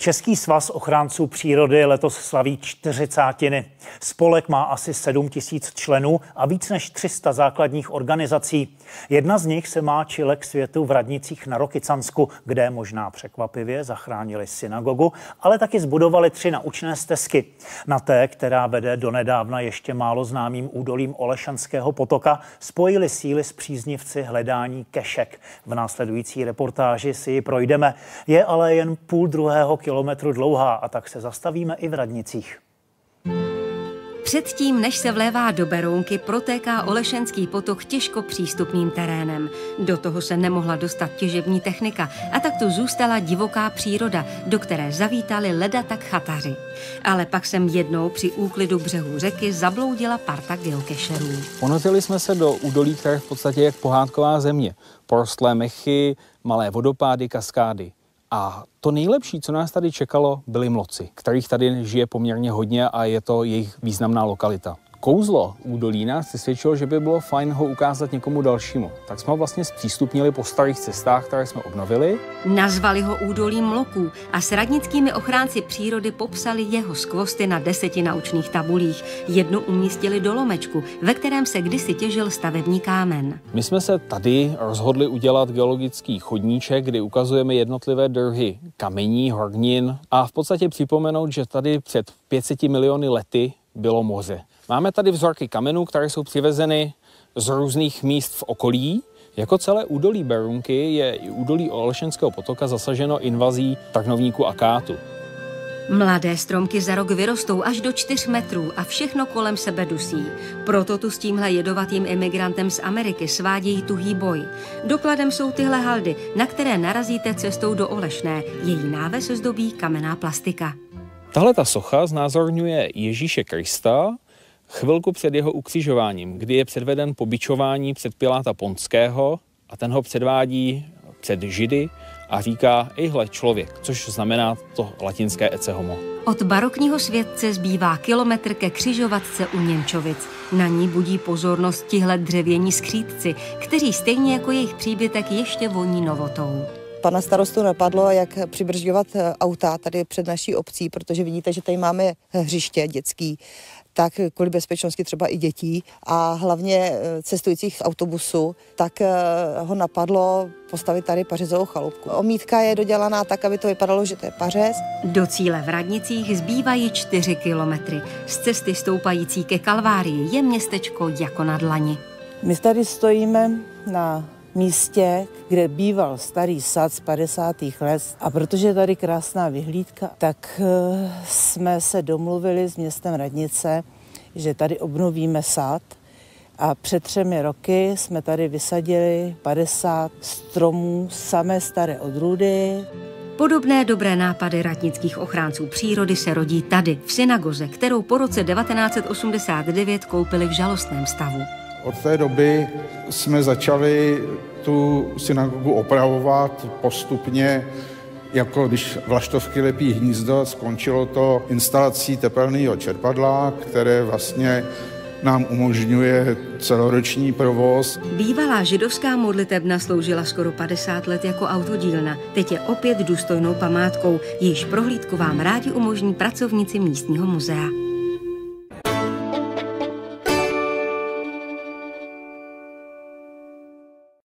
Český svaz ochránců přírody letos slaví čtyřicátiny. Spolek má asi 7 tisíc členů a víc než 300 základních organizací. Jedna z nich se má čile k světu v radnicích na Rokycansku, kde možná překvapivě zachránili synagogu, ale taky zbudovali tři naučné stezky. Na té, která vede do nedávna ještě málo známým údolím Olešanského potoka, spojili síly s příznivci hledání kešek. V následující reportáži si ji projdeme. Je ale jen půl druhého kilometru dlouhá a tak se zastavíme i v radnicích. Předtím, než se vlévá do Berounky, protéká Olešenský potok těžko přístupným terénem. Do toho se nemohla dostat těžební technika a tak tu zůstala divoká příroda, do které zavítali leda tak chataři. Ale pak jsem jednou při úklidu břehu řeky zabloudila parta geokešerů. Ponořili jsme se do údolí, které v podstatě jak pohádková země. Porostlé mechy, malé vodopády, kaskády. A to nejlepší, co nás tady čekalo, byly mloci, kterých tady žije poměrně hodně a je to jejich významná lokalita kouzlo údolí nás přesvědčilo, že by bylo fajn ho ukázat někomu dalšímu. Tak jsme ho vlastně zpřístupnili po starých cestách, které jsme obnovili. Nazvali ho údolím Mloků a s radnickými ochránci přírody popsali jeho skvosty na deseti naučných tabulích. Jednu umístili do lomečku, ve kterém se kdysi těžil stavební kámen. My jsme se tady rozhodli udělat geologický chodníček, kdy ukazujeme jednotlivé druhy kamení, hornin a v podstatě připomenout, že tady před 500 miliony lety bylo moře. Máme tady vzorky kamenů, které jsou přivezeny z různých míst v okolí. Jako celé údolí Berunky je i údolí Olešenského potoka zasaženo invazí trnovníku akátu. Mladé stromky za rok vyrostou až do 4 metrů a všechno kolem sebe dusí. Proto tu s tímhle jedovatým imigrantem z Ameriky svádějí tuhý boj. Dokladem jsou tyhle haldy, na které narazíte cestou do Olešné. Její náves zdobí kamenná plastika. Tahle ta socha znázorňuje Ježíše Krista, chvilku před jeho ukřižováním, kdy je předveden po bičování před Piláta Ponského a ten ho předvádí před Židy a říká, ejhle člověk, což znamená to latinské ece homo. Od barokního světce zbývá kilometr ke křižovatce u Němčovic. Na ní budí pozornost tihle dřevění skřídci, kteří stejně jako jejich příbytek ještě voní novotou. Pana starostu napadlo, jak přibržďovat auta tady před naší obcí, protože vidíte, že tady máme hřiště dětský tak kvůli bezpečnosti třeba i dětí a hlavně eh, cestujících z autobusu, tak eh, ho napadlo postavit tady pařezovou chalupku. Omítka je dodělaná tak, aby to vypadalo, že to je pařez. Do cíle v Radnicích zbývají čtyři kilometry. Z cesty stoupající ke Kalvárii je městečko jako na dlani. My tady stojíme na místě, kde býval starý sad z 50. let. A protože je tady krásná vyhlídka, tak eh, jsme se domluvili s městem Radnice, že tady obnovíme sad. A před třemi roky jsme tady vysadili 50 stromů, samé staré odrůdy. Podobné dobré nápady radnických ochránců přírody se rodí tady, v synagoze, kterou po roce 1989 koupili v žalostném stavu. Od té doby jsme začali tu synagogu opravovat postupně, jako když vlaštovky lepí hnízdo, skončilo to instalací tepelného čerpadla, které vlastně nám umožňuje celoroční provoz. Bývalá židovská modlitebna sloužila skoro 50 let jako autodílna. Teď je opět důstojnou památkou, jejíž prohlídku vám rádi umožní pracovníci místního muzea.